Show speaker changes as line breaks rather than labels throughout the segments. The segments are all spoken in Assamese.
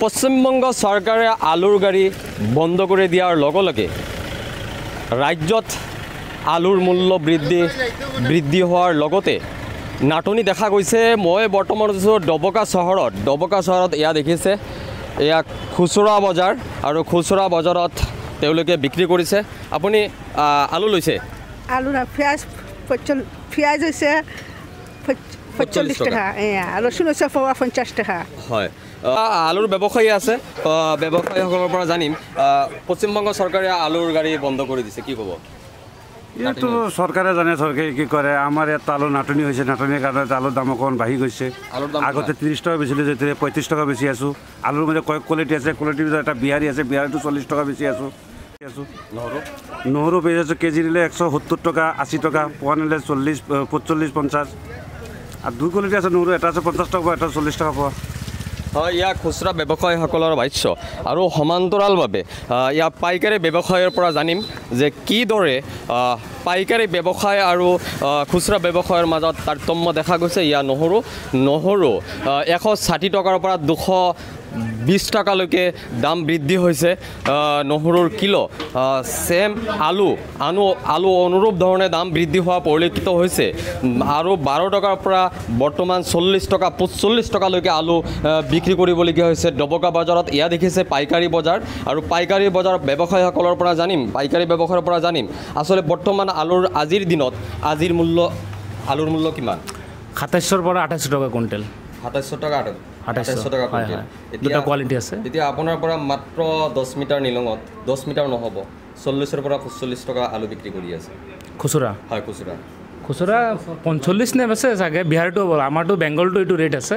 পশ্চিমবংগ চৰকাৰে আলুৰ গাড়ী বন্ধ কৰি দিয়াৰ লগে লগে ৰাজ্যত আলুৰ মূল্য বৃদ্ধি বৃদ্ধি হোৱাৰ লগতে নাটনি দেখা গৈছে। মই বৰ্তমান আছোঁ ডবকা চহৰত। ডবকা চহৰত এয়া দেখিছে এয়া খুচুৰা বজাৰ আৰু খুচুৰা বজাৰত তেওঁলোকে বিক্ৰী কৰিছে। আপুনি আলু লৈছে?
আলু পেঁয়াজ পেঁয়াজ হৈছে পঁচল্লিছ
টকা।
এয়া ৰচুন হৈছে পঞ্চাছ টকা।
হয়। আলুৰ ব্যৱসায়ী আছে। ব্যৱসায়ীসকলৰ পৰা জানিম। পশ্চিমবংগ চৰকাৰে আলুৰ গাড়ী বন্ধ কৰি দিছে কি ক'ব?
এইটো চৰকাৰে জানে চৰকাৰে কি কৰে? আমাৰ ইয়াত আলু নাটনি হৈছে নাটনিৰ কাৰণে আলুৰ দাম অকণমান বাঢ়ি গৈছে। আগতে ত্ৰিছ টকা বেচিলোঁ যেতিয়া পঁয়ত্ৰিছ টকা বেচি আছোঁ। আলুৰ মাজত কয়েক কোৱালিটি আছে কোৱালিটিৰ ভিতৰত এটা বিহাৰী আছে বিহাৰীটো চল্লিছ টকা বেচি আছোঁ। আছোঁ।
নহৰু?
নহৰু বেচি আছোঁ কেজি নিলে একশ সত্তৰ টকা আশী টকা পোৱা নিলে চল্লিছ পঞ্চল্লিছ পঞ্চাছ। আৰু দুই কোৱালিটি আছে নহৰু এটা আছে পঞ্চাছ টকা পোৱা এটা চল্লিছ টকা পোৱা।
হয় ইয়াৰ খুচুৰা ব্যৱসায়ীসকলৰ ভাষ্য আৰু সমান্তৰালভাৱে ইয়াৰ পাইকাৰী ব্যৱসায়ৰ পৰা জানিম যে কিদৰে পাইকাৰী ব্যৱসায় আৰু খুচুৰা ব্যৱসায়ৰ মাজত তাৰতম্য দেখা গৈছে। ইয়াৰ নহৰু নহৰু এশ ষাঠি টকাৰ পৰা দুশ বিছ টকালৈকে দাম বৃদ্ধি হৈছে নহৰুৰ কিলো। ছেম আলু আলু আলু অনুৰূপ ধৰণে দাম বৃদ্ধি হোৱা পৰিলক্ষিত হৈছে। আৰু বাৰ টকাৰ পৰা বৰ্তমান চল্লিছ টকা পঁচল্লিছ টকালৈকে আলু বিক্ৰী কৰিবলগীয়া হৈছে। ডবকা বজাৰত এয়া দেখিছে পাইকাৰী বজাৰ। আৰু পাইকাৰী বজাৰ ব্যৱসায়ীসকলৰ পৰা জানিম পাইকাৰী ব্যৱসায়ৰ পৰা জানিম। আচলতে বৰ্তমান আলুৰ আজিৰ দিনত আজিৰ মূল্য আলুৰ মূল্য কিমান?
সাতাইছৰ পৰা আঠাইছ টকা কুইণ্টেল।
সাতাইছশ টকা আঠাইছ
আঠাইছশ
টকা কুইণ্টেল।
দুটা কোৱালিটি আছে।
এতিয়া আপোনাৰ পৰা মাত্ৰ দহ মিটাৰ নিলঙত দহ মিটাৰ নহ'ব চল্লিছৰ পৰা পঞ্চল্লিছ টকা আলু বিক্ৰী কৰি আছে।
খুচুৰা?
হয় খুচুৰা।
খুচুৰা পঞ্চল্লিছ নে বেচে চাগে বিহাৰটো আমাৰতো বেংগলটো এইটো ৰেট আছে।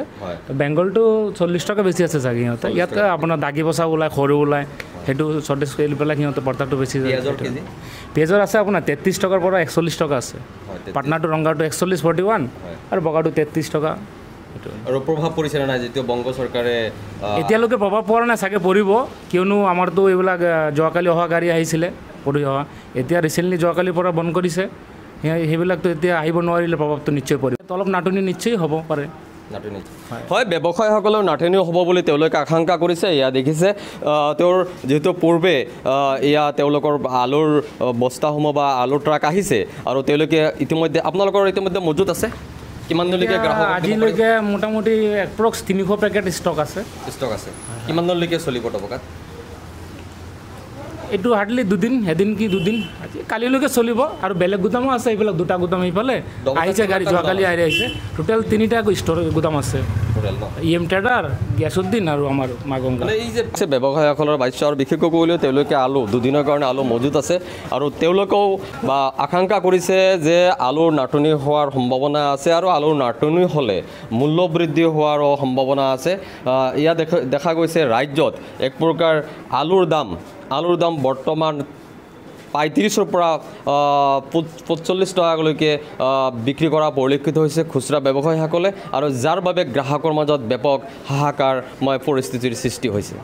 বেংগলটো চল্লিছ টকা বেছি আছে চাগে সিহঁতে। ইয়াত আপোনাৰ দাগি বচা ওলায় সৰু ওলায় সেইটো চল্লিছ কৰি পেলাই সিহঁতে পৰ্দাটো বেছি।
পিঁয়াজৰ
আছে আপোনাৰ তেত্ৰিছ টকাৰ পৰা একচল্লিছ টকা আছে। পাটনাটো ৰঙাটো একচল্লিছ ফৰ্টি ওৱান। আৰু বগাটো তেত্ৰিছ টকা।
আৰু প্ৰভাৱ পৰিছে নে নাই যিটো বংগ চৰকাৰে
এতিয়ালৈকে প্ৰভাৱ পৰা নাই চাগে পৰিব। কিয়নো আমাৰতো এইবিলাক যোৱাকালি অহা গাড়ী আহিছিলে পৰি অহা। এতিয়া ৰিচেণ্টলি যোৱাকালিৰ পৰা বন্ধ কৰিছে। সেই- সেইবিলাকতো এতিয়া আহিব নোৱাৰিলে প্ৰভাৱটো নিশ্চয় পৰিব। অলপ নাটনি নিশ্চয় হ'ব পাৰে।
নাটনি হয়। ব্যৱসায়ীসকলেও নাটনি হ'ব বুলি তেওঁলোকে আশংকা কৰিছে এয়া দেখিছে। তেওঁৰ যিহেতু পূৰ্বে এয়া তেওঁলোকৰ আলুৰ বস্তাসমূহ বা আলুৰ ট্ৰাক আহিছে। আৰু তেওঁলোকে ইতিমধ্যে আপোনালোকৰ ইতিমধ্যে মজুত আছে? কিমানলৈকে গ্ৰাহক
আজিলৈকে মোটামুটি এপ্ৰক্স তিনিশ পেকেট ষ্টক আছে।
ষ্টক আছে। কিমানলৈকে চলিব টবকাত
এইটো হাৰ্ডলি দুদিন এদিন কি দুদিন। কালিলৈকে চলিব আৰু বেলেগ গুদামো আছে এইবিলাক দুটা গুদাম এইফালে আহিছে গাড়ী যোৱাকালি আহি আহিছে। টোটেল তিনিটা ষ্ট'ৰ গুদাম আছে।
পৰিয়াল ন?
ই এম ট্ৰেডাৰ গেছুদ্দিন আৰু আমাৰ মাগংগা
মানে এই যে ব্যৱসায়ীসকলৰ বাচ্য আৰু বিশেষকৈ ক'লেও তেওঁলোকে আলু দুদিনৰ কাৰণে আলু মজুত আছে আৰু তেওঁলোকেও বা আশংকা কৰিছে যে আলুৰ নাটনি হোৱাৰ সম্ভাৱনা আছে আৰু আলুৰ নাটনি হ'লে মূল্য বৃদ্ধি হোৱাৰো সম্ভাৱনা আছে। ইয়াত দেখা দেখা গৈছে ৰাজ্যত এক প্ৰকাৰ আলুৰ দাম আলুৰ দাম বৰ্তমান পঁয়ত্ৰিছৰ পৰা পঞ্চল্লিছ টকালৈকে বিক্ৰী কৰা পৰিলক্ষিত হৈছে খুচুৰা ব্যৱসায়ীসকলে আৰু যাৰ বাবে গ্ৰাহকৰ মাজত ব্যাপক হাহাকাৰময় পৰিস্থিতিৰ সৃষ্টি হৈছে।